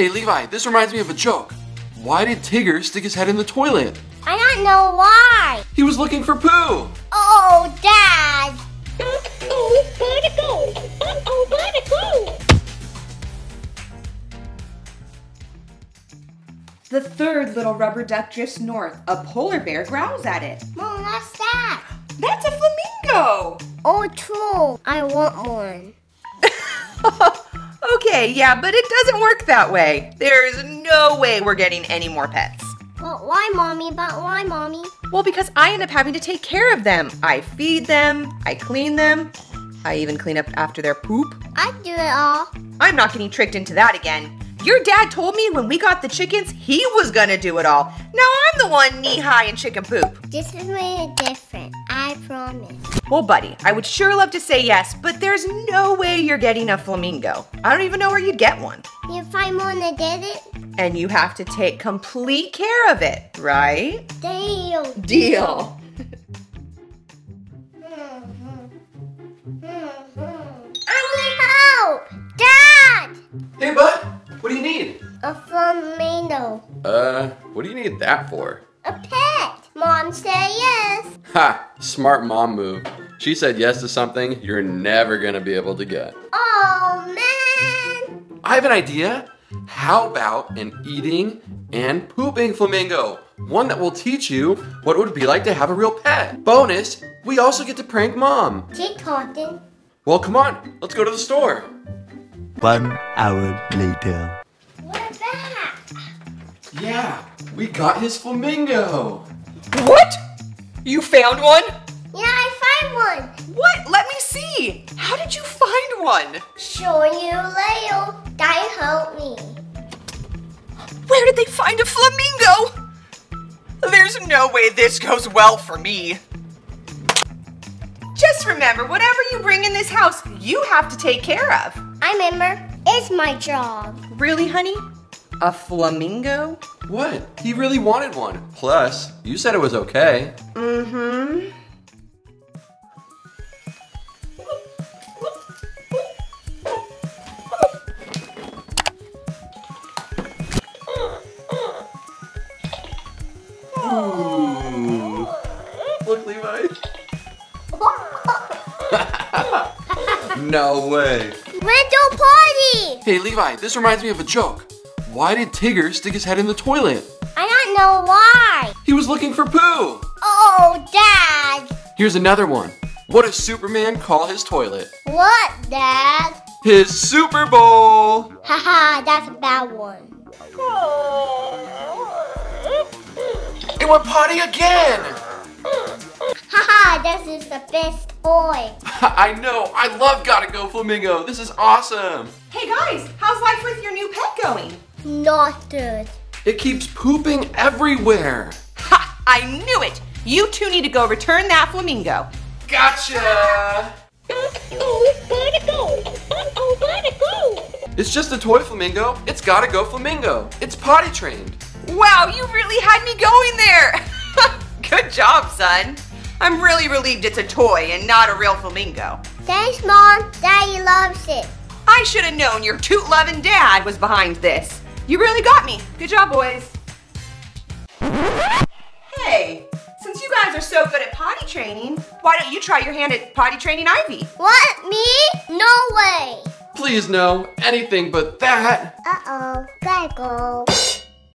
Hey Levi, this reminds me of a joke. Why did Tigger stick his head in the toilet? I don't know why. He was looking for poo. Oh, Dad. Uh-oh, gotta go. Uh-oh, gotta go. The third little rubber duck drifts north. A polar bear growls at it. Mom, what's that? That's a flamingo! Oh, true. I want one. okay, yeah, but it doesn't work that way. There's no way we're getting any more pets. But why, Mommy? But why, Mommy? Well, because I end up having to take care of them. I feed them, I clean them, I even clean up after their poop. I do it all. I'm not getting tricked into that again. Your dad told me when we got the chickens, he was gonna do it all. Now I'm the one knee high in chicken poop. This is made different. I promise. Well, buddy, I would sure love to say yes, but there's no way you're getting a flamingo. I don't even know where you'd get one. You find one that did it? And you have to take complete care of it, right? Deal. Deal. I need help! Dad! Hey bud, what do you need? A flamingo. Uh, what do you need that for? A pet. Mom say yes. Ha, smart mom move. She said yes to something you're never gonna be able to get. Oh, man. I have an idea. How about an eating and pooping flamingo? One that will teach you what it would be like to have a real pet. Bonus, we also get to prank mom. Keep talking. Well, come on, let's go to the store. One hour later. What's that? Yeah, we got his flamingo. What? You found one? Yeah, I found one. What? Let me see. How did you find one? Show you later. Dad help me. Where did they find a flamingo? There's no way this goes well for me. Just remember, whatever you bring in this house, you have to take care of. I remember. It's my job. Really, honey? A flamingo? What? He really wanted one. Plus, you said it was okay. Mm-hmm. Ooh. Look, Levi. no way. Rental party. Hey, Levi, this reminds me of a joke. Why did Tigger stick his head in the toilet? I don't know why. He was looking for poo. Oh, Dad. Here's another one. What does Superman call his toilet? What, Dad? His Super Bowl. Haha, that's a bad one. It went potty again. Haha, this is the best boy. I know. I love Gotta Go Flamingo. This is awesome. Hey guys, how's life with your new pet going? Not good. It keeps pooping everywhere. Ha! I knew it! You two need to go return that flamingo. Gotcha. Uh-oh, gotta go. Uh-oh, gotta go. It's just a toy flamingo. It's Gotta Go Flamingo. It's potty trained. Wow, you really had me going there! Good job, son. I'm really relieved it's a toy and not a real flamingo. Thanks, Mom. Daddy loves it. I should have known your toot loving dad was behind this. You really got me. Good job, boys. Hey, since you guys are so good at potty training, why don't you try your hand at potty training Ivy? What, me? No way. Please no, anything but that. Uh-oh, gotta go.